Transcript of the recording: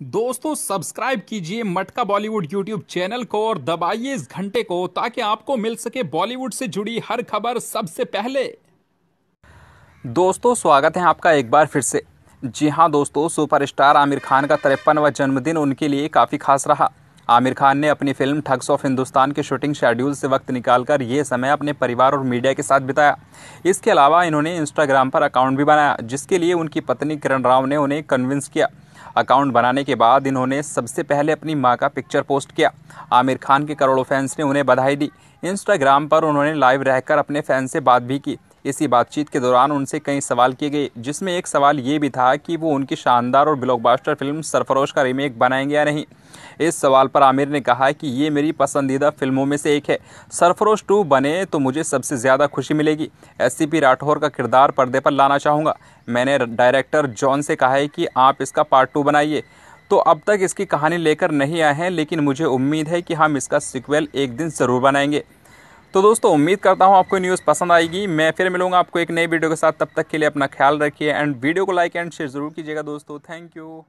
दोस्तों सब्सक्राइब कीजिए मटका बॉलीवुड यूट्यूब चैनल को और दबाइए इस घंटे को ताकि आपको मिल सके बॉलीवुड से जुड़ी हर खबर सबसे पहले। दोस्तों, स्वागत है आपका एक बार फिर से। जी हाँ दोस्तों सुपरस्टार आमिर खान का तिरपनवा जन्मदिन उनके लिए काफ़ी खास रहा। आमिर खान ने अपनी फ़िल्म ठग्स ऑफ़ हिंदुस्तान के शूटिंग शेड्यूल से वक्त निकालकर ये समय अपने परिवार और मीडिया के साथ बिताया। इसके अलावा इन्होंने इंस्टाग्राम पर अकाउंट भी बनाया, जिसके लिए उनकी पत्नी किरण राव ने उन्हें कन्विंस किया। अकाउंट बनाने के बाद इन्होंने सबसे पहले अपनी माँ का पिक्चर पोस्ट किया। आमिर खान के करोड़ों फैंस ने उन्हें बधाई दी। इंस्टाग्राम पर उन्होंने लाइव रहकर अपने फैंस से बात भी की। इसी बातचीत के दौरान उनसे कई सवाल किए गए, जिसमें एक सवाल ये भी था कि वो उनकी शानदार और ब्लॉकबास्टर फ़िल्म सरफरोश का रीमेक बनाएँगे या नहीं। इस सवाल पर आमिर ने कहा कि ये मेरी पसंदीदा फ़िल्मों में से एक है। सरफरोश टू बने तो मुझे सबसे ज़्यादा खुशी मिलेगी। एस राठौर का किरदार पर्दे पर लाना चाहूँगा। मैंने डायरेक्टर जॉन से कहा है कि आप इसका पार्ट टू बनाइए। तो अब तक इसकी कहानी लेकर नहीं आए हैं, लेकिन मुझे उम्मीद है कि हम इसका सिक्वल एक दिन ज़रूर बनाएँगे। तो दोस्तों, उम्मीद करता हूँ आपको न्यूज़ पसंद आएगी। मैं फिर मिलूँगा आपको एक नई वीडियो के साथ। तब तक के लिए अपना ख्याल रखिए एंड वीडियो को लाइक एंड शेयर ज़रूर कीजिएगा दोस्तों। Thank you